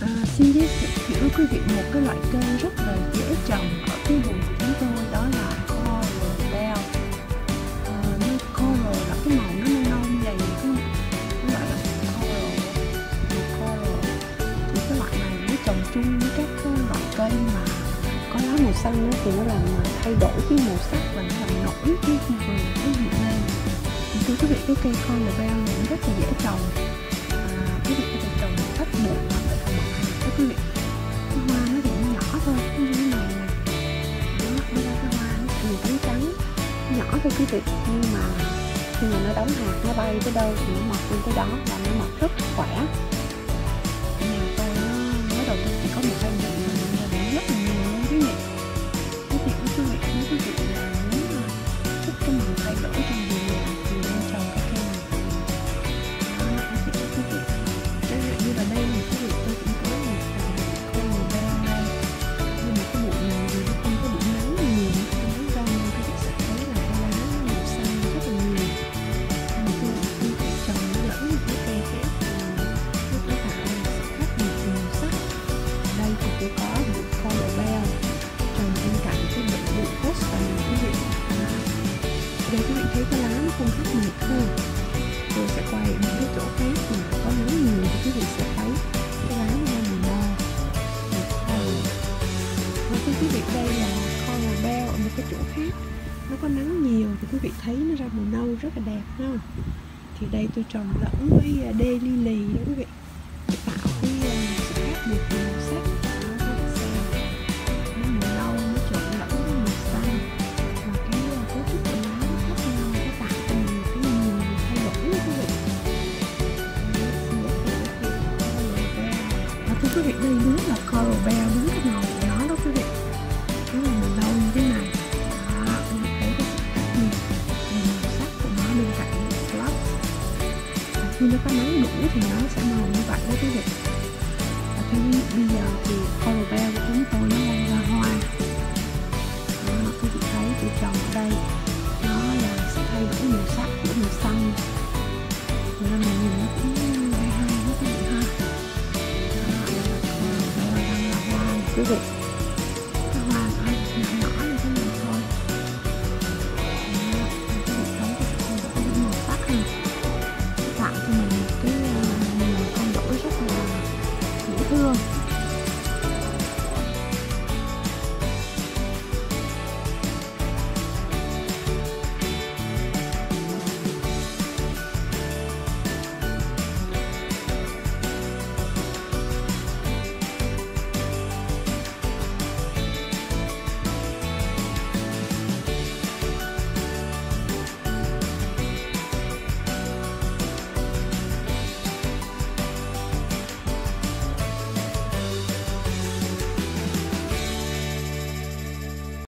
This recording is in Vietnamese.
À, xin giới thiệu với quý vị một cái loại cây rất là dễ trồng ở cái vùng của chúng tôi đó là coral bell. À, như coral là cái màu nó nâu nâu dày cái loại là coral thì coral thì cái loại này nó trồng chung với các cái loại cây mà có lá màu xanh thì nó làm thay đổi cái màu sắc và nó làm nổi cái vườn cái hiện lên thì thưa quý vị cái cây coral bell này rất là dễ trồng. À, quý vị có thể trồng một cách quý vị cái hoa nó thì nó nhỏ thôi, nó như thế này nè. Đó nó ra cái hoa nó màu trắng trắng, nhỏ thôi quý vị. Nhưng mà khi mà nó đóng hạt, nó bay tới đâu thì nó mọc lên tới đó và nó mọc rất khỏe. Vị đây là coral bell ở một cái chỗ khác. Nó có nắng nhiều thì quý vị thấy nó ra màu nâu rất là đẹp, ha? Thì đây tôi trồng lẫn với à, ly lì đó quý vị. Để tạo cái à, sự khác biệt về màu sắc. Nó màu nâu, nó màu xanh. Và cái à, lá nó nó tạo cái đó quý vị. Và thưa quý vị, đây đúng là coral bell, đúng cái màu của nó đó quý vị. Khi nó có nắng đủ thì nó sẽ màu như vậy đó quý vị. Và theo bây giờ thì color bell của chúng tôi nó đang ra hoa. Đó, quý vị thấy tôi trồng ở đây nó là sẽ thay đổi màu sắc của màu xanh. Nên là nhìn nó cũng hay hay quý vị ha. Đó, đây bell đang là hoa quý vị.